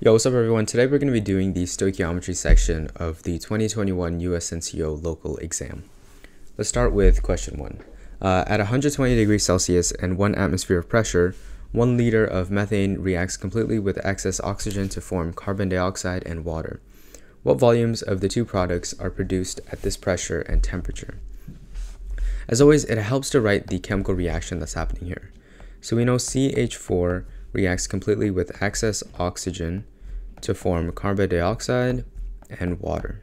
Yo, what's up everyone? Today we're going to be doing the stoichiometry section of the 2021 USNCO local exam. Let's start with question one. Uh, at 120 degrees Celsius and one atmosphere of pressure, one liter of methane reacts completely with excess oxygen to form carbon dioxide and water. What volumes of the two products are produced at this pressure and temperature? As always, it helps to write the chemical reaction that's happening here. So we know CH4 reacts completely with excess oxygen to form carbon dioxide and water.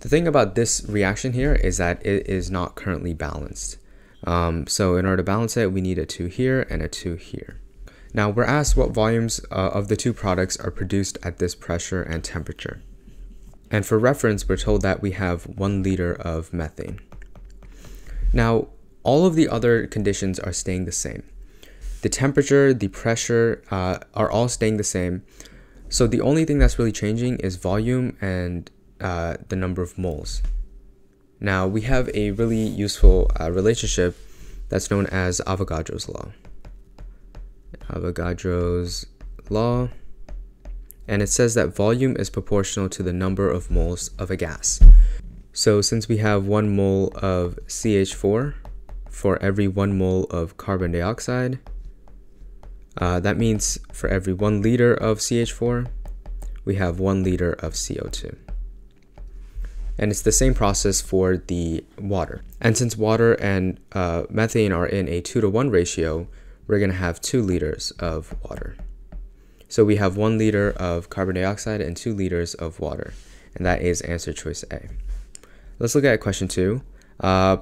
The thing about this reaction here is that it is not currently balanced. Um, so in order to balance it, we need a 2 here and a 2 here. Now we're asked what volumes uh, of the two products are produced at this pressure and temperature. And for reference, we're told that we have 1 liter of methane. Now, all of the other conditions are staying the same. The temperature, the pressure uh, are all staying the same. So the only thing that's really changing is volume and uh, the number of moles. Now we have a really useful uh, relationship that's known as Avogadro's law. Avogadro's law. And it says that volume is proportional to the number of moles of a gas. So since we have one mole of CH4 for every one mole of carbon dioxide, uh, that means for every one liter of CH4, we have one liter of CO2. And it's the same process for the water. And since water and uh, methane are in a 2 to 1 ratio, we're going to have 2 liters of water. So we have 1 liter of carbon dioxide and 2 liters of water. And that is answer choice A. Let's look at question 2. Uh,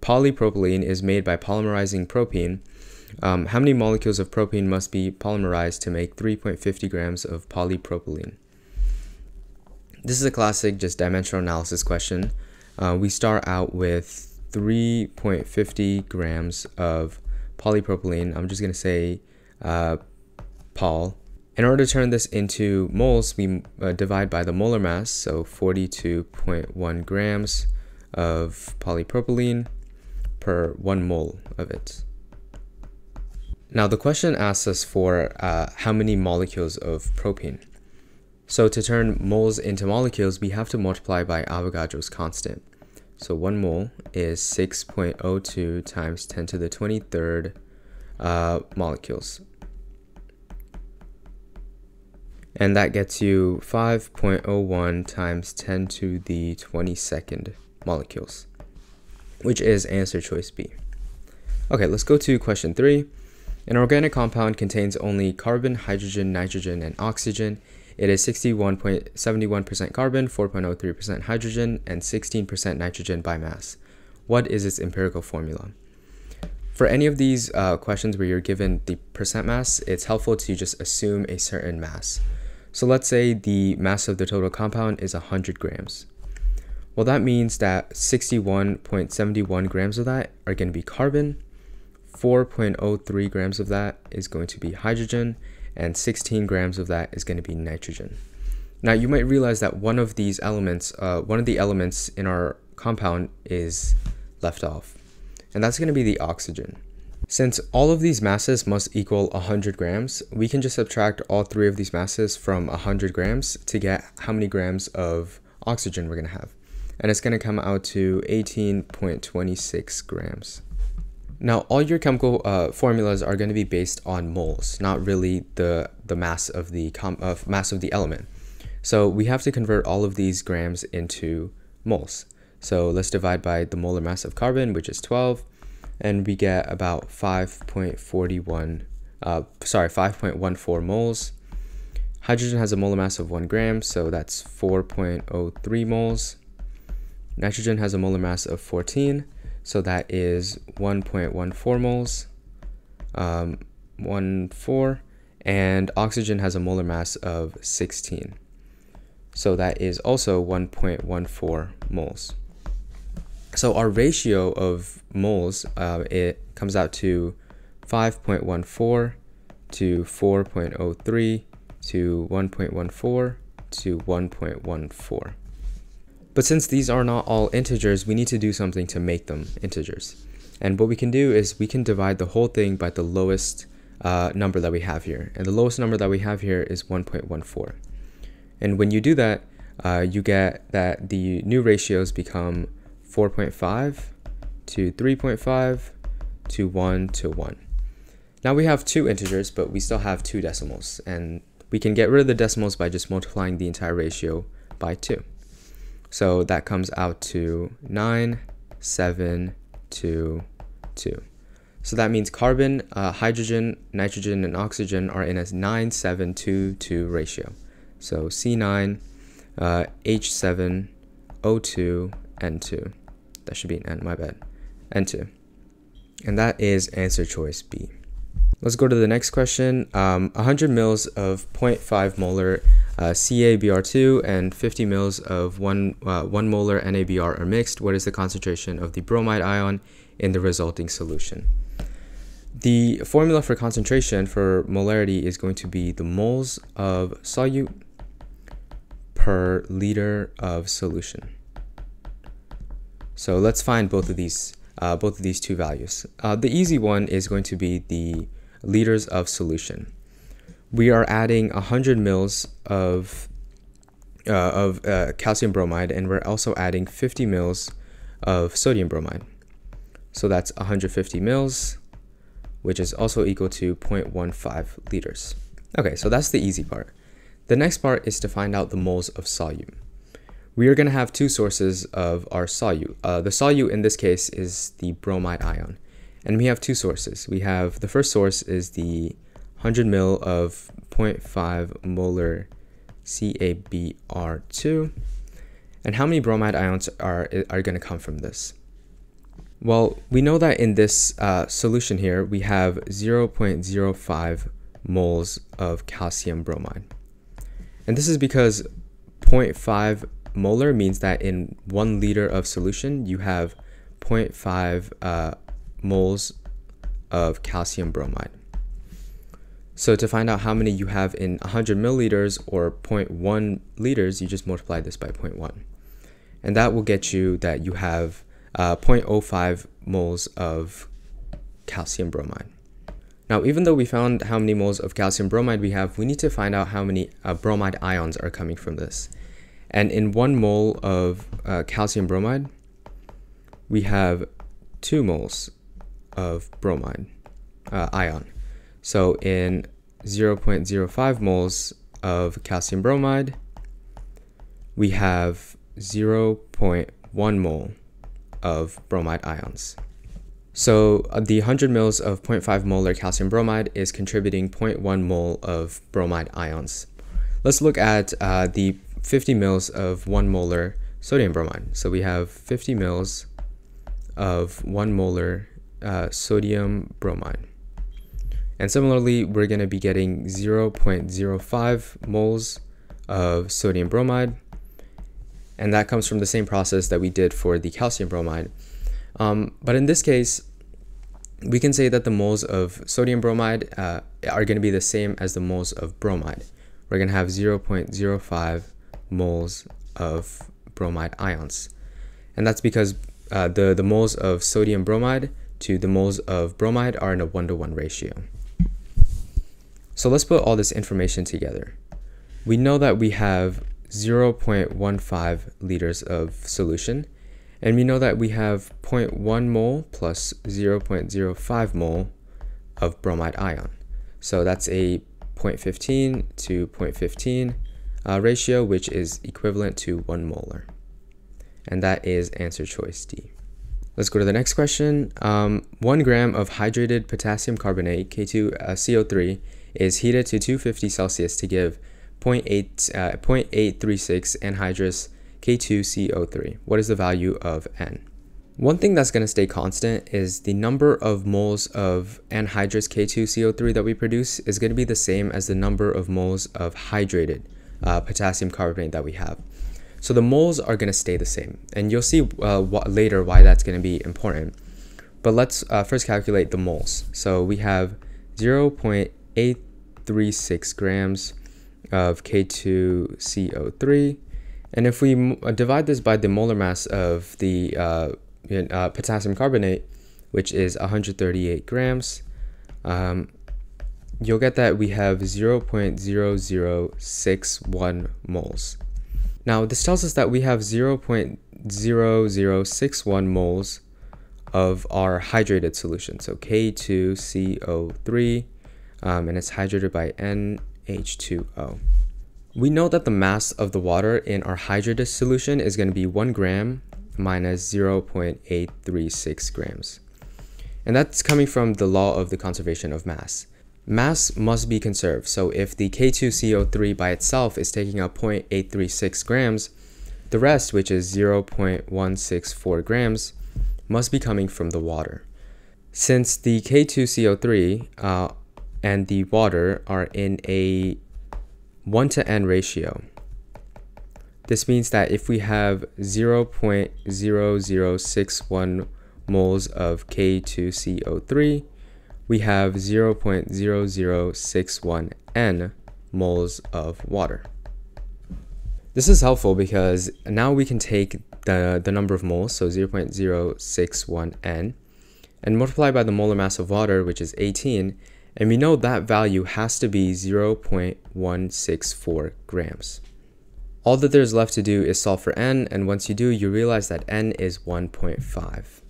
polypropylene is made by polymerizing propene um, how many molecules of propene must be polymerized to make 3.50 grams of polypropylene? This is a classic just dimensional analysis question. Uh, we start out with 3.50 grams of polypropylene. I'm just going to say uh, pol. In order to turn this into moles, we uh, divide by the molar mass, so 42.1 grams of polypropylene per one mole of it. Now the question asks us for uh, how many molecules of propane. So to turn moles into molecules, we have to multiply by Avogadro's constant. So one mole is 6.02 times 10 to the 23rd uh, molecules. And that gets you 5.01 times 10 to the 22nd molecules, which is answer choice B. Okay, let's go to question three. An organic compound contains only carbon, hydrogen, nitrogen, and oxygen. It is 61.71% carbon, 4.03% hydrogen, and 16% nitrogen by mass. What is its empirical formula? For any of these uh, questions where you're given the percent mass, it's helpful to just assume a certain mass. So let's say the mass of the total compound is 100 grams. Well, that means that 61.71 grams of that are going to be carbon, 4.03 grams of that is going to be hydrogen and 16 grams of that is going to be nitrogen. Now you might realize that one of these elements, uh, one of the elements in our compound is left off, and that's going to be the oxygen. Since all of these masses must equal 100 grams, we can just subtract all three of these masses from 100 grams to get how many grams of oxygen we're going to have. And it's going to come out to 18.26 grams. Now, all your chemical uh, formulas are going to be based on moles, not really the the mass of the of mass of the element. So we have to convert all of these grams into moles. So let's divide by the molar mass of carbon, which is 12, and we get about 5.41, uh, sorry, 5.14 moles. Hydrogen has a molar mass of 1 gram, so that's 4.03 moles. Nitrogen has a molar mass of 14, so that is 1.14 moles, um, 1, 4, and oxygen has a molar mass of 16. So that is also 1.14 moles. So our ratio of moles, uh, it comes out to 5.14 to 4.03 to 1.14 to 1.14. But since these are not all integers, we need to do something to make them integers. And what we can do is we can divide the whole thing by the lowest uh, number that we have here. And the lowest number that we have here is 1.14. And when you do that, uh, you get that the new ratios become 4.5 to 3.5 to 1 to 1. Now we have two integers, but we still have two decimals. And we can get rid of the decimals by just multiplying the entire ratio by 2. So that comes out to 9, 7, 2, 2. So that means carbon, uh, hydrogen, nitrogen, and oxygen are in a 9, 7, 2, 2 ratio. So C9, uh, H7, O2, N2. That should be an N, my bad. N2. And that is answer choice B. Let's go to the next question. Um, 100 mils of 0.5 molar uh, CaBr2 and 50 mils of 1, uh, 1 molar NaBr are mixed. What is the concentration of the bromide ion in the resulting solution? The formula for concentration for molarity is going to be the moles of solute per liter of solution. So let's find both of these, uh, both of these two values. Uh, the easy one is going to be the liters of solution. We are adding 100 mils of, uh, of uh, calcium bromide and we're also adding 50 mils of sodium bromide. So that's 150 mils, which is also equal to 0.15 liters. Okay, so that's the easy part. The next part is to find out the moles of solute. We are going to have two sources of our solute. Uh, the solute in this case is the bromide ion. And we have two sources. We have the first source is the 100 mil of 0.5 molar CaBr2. And how many bromide ions are, are going to come from this? Well, we know that in this uh, solution here, we have 0.05 moles of calcium bromide. And this is because 0.5 molar means that in one liter of solution, you have 0.5 uh, moles of calcium bromide. So to find out how many you have in 100 milliliters or 0.1 liters, you just multiply this by 0.1. And that will get you that you have uh, 0.05 moles of calcium bromide. Now, even though we found how many moles of calcium bromide we have, we need to find out how many uh, bromide ions are coming from this. And in one mole of uh, calcium bromide, we have two moles of bromide uh, ion. So in 0.05 moles of calcium bromide, we have 0.1 mole of bromide ions. So uh, the 100 mils of 0.5 molar calcium bromide is contributing 0.1 mole of bromide ions. Let's look at uh, the 50 mils of 1 molar sodium bromide. So we have 50 mils of 1 molar uh, sodium bromide. And similarly, we're going to be getting 0.05 moles of sodium bromide. And that comes from the same process that we did for the calcium bromide. Um, but in this case, we can say that the moles of sodium bromide uh, are going to be the same as the moles of bromide. We're going to have 0.05 moles of bromide ions. And that's because uh, the, the moles of sodium bromide to the moles of bromide are in a one-to-one ratio. So let's put all this information together. We know that we have 0.15 liters of solution, and we know that we have 0.1 mole plus 0.05 mole of bromide ion. So that's a 0.15 to 0.15 uh, ratio, which is equivalent to 1 molar. And that is answer choice D. Let's go to the next question. Um, one gram of hydrated potassium carbonate, K2CO3, uh, is heated to 250 Celsius to give 0.8, uh, 0.836 anhydrous K2CO3. What is the value of N? One thing that's going to stay constant is the number of moles of anhydrous K2CO3 that we produce is going to be the same as the number of moles of hydrated uh, potassium carbonate that we have. So the moles are going to stay the same. And you'll see uh, later why that's going to be important. But let's uh, first calculate the moles. So we have 0.836 grams of K2CO3. And if we uh, divide this by the molar mass of the uh, uh, potassium carbonate, which is 138 grams, um, you'll get that we have 0.0061 moles. Now this tells us that we have 0.0061 moles of our hydrated solution. So K2CO3 um, and it's hydrated by NH2O. We know that the mass of the water in our hydrated solution is going to be 1 gram minus 0.836 grams. And that's coming from the law of the conservation of mass. Mass must be conserved, so if the K2CO3 by itself is taking up 0.836 grams, the rest, which is 0.164 grams, must be coming from the water. Since the K2CO3 uh, and the water are in a 1 to n ratio, this means that if we have 0.0061 moles of K2CO3, we have 0.0061 N moles of water. This is helpful because now we can take the, the number of moles, so 0.061 N, and multiply by the molar mass of water, which is 18, and we know that value has to be 0.164 grams. All that there's left to do is solve for n, and once you do, you realize that n is 1.5.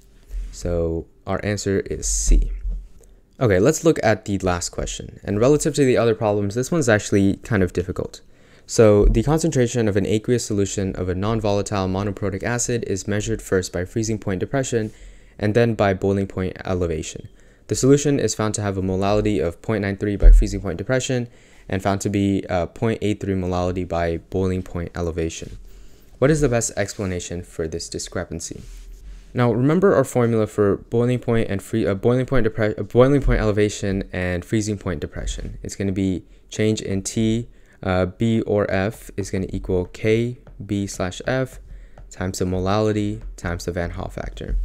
So our answer is C. Okay, let's look at the last question. And relative to the other problems, this one's actually kind of difficult. So the concentration of an aqueous solution of a non-volatile monoprotic acid is measured first by freezing point depression and then by boiling point elevation. The solution is found to have a molality of 0.93 by freezing point depression and found to be uh, 0.83 molality by boiling point elevation. What is the best explanation for this discrepancy? Now remember our formula for boiling point and free uh, boiling point depression, uh, boiling point elevation and freezing point depression. It's going to be change in T, uh, B or F is going to equal K B slash F times the molality times the Van Hoff factor.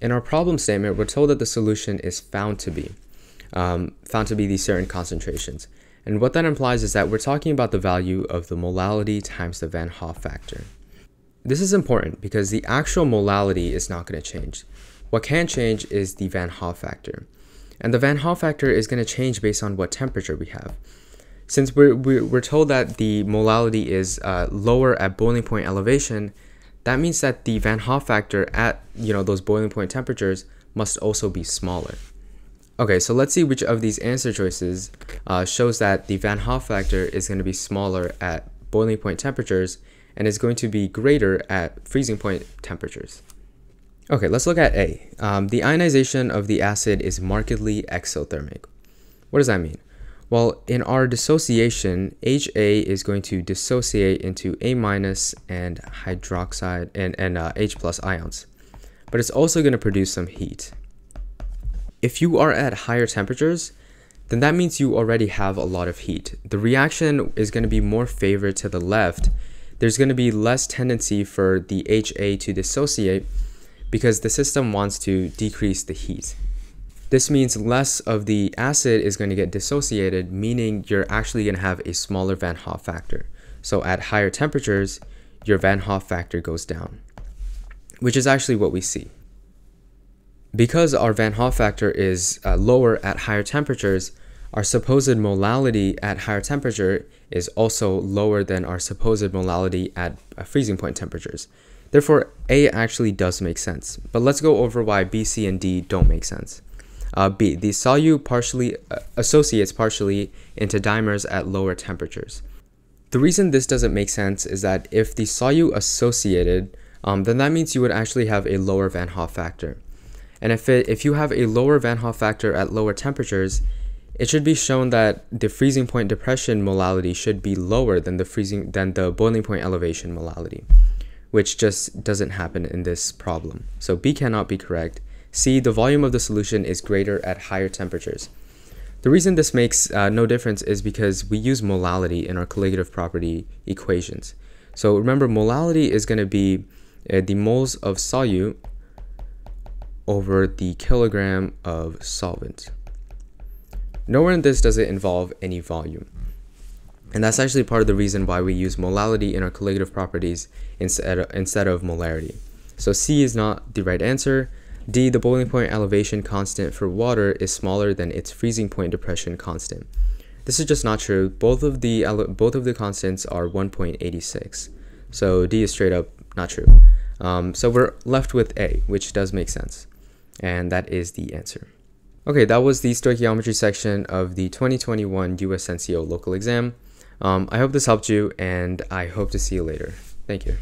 In our problem statement, we're told that the solution is found to be um, found to be these certain concentrations. And what that implies is that we're talking about the value of the molality times the Van Hoff factor. This is important because the actual molality is not going to change. What can change is the Van Hoff factor. And the Van Hoff factor is going to change based on what temperature we have. Since we're, we're, told that the molality is uh, lower at boiling point elevation, that means that the Van Hoff factor at you know those boiling point temperatures must also be smaller. Okay, so let's see which of these answer choices uh, shows that the Van Hoff factor is going to be smaller at boiling point temperatures and is going to be greater at freezing point temperatures. Okay, let's look at A. Um, the ionization of the acid is markedly exothermic. What does that mean? Well, in our dissociation, HA is going to dissociate into A minus and hydroxide and, and uh, H plus ions. But it's also going to produce some heat. If you are at higher temperatures, then that means you already have a lot of heat. The reaction is going to be more favored to the left. There's going to be less tendency for the HA to dissociate because the system wants to decrease the heat. This means less of the acid is going to get dissociated, meaning you're actually going to have a smaller Van Hoff factor. So at higher temperatures, your Van Hoff factor goes down, which is actually what we see. Because our Van Hoff factor is uh, lower at higher temperatures, our supposed molality at higher temperature is also lower than our supposed molality at uh, freezing point temperatures. Therefore, A actually does make sense. But let's go over why B, C, and D don't make sense. Uh, B, the solute partially uh, associates partially into dimers at lower temperatures. The reason this doesn't make sense is that if the solute associated, um, then that means you would actually have a lower Van Hoff factor. And if, it, if you have a lower Van Hoff factor at lower temperatures, it should be shown that the freezing point depression molality should be lower than the freezing than the boiling point elevation molality, which just doesn't happen in this problem. So B cannot be correct. C, the volume of the solution is greater at higher temperatures. The reason this makes uh, no difference is because we use molality in our colligative property equations. So remember, molality is going to be uh, the moles of solute over the kilogram of solvent. Nowhere in this does it involve any volume. And that's actually part of the reason why we use molality in our colligative properties instead of, instead of molarity. So C is not the right answer. D, the boiling point elevation constant for water is smaller than its freezing point depression constant. This is just not true. Both of the both of the constants are 1.86. So D is straight up not true. Um, so we're left with A, which does make sense. And that is the answer. Okay, that was the stoichiometry section of the 2021 USNCO local exam. Um, I hope this helped you, and I hope to see you later. Thank you.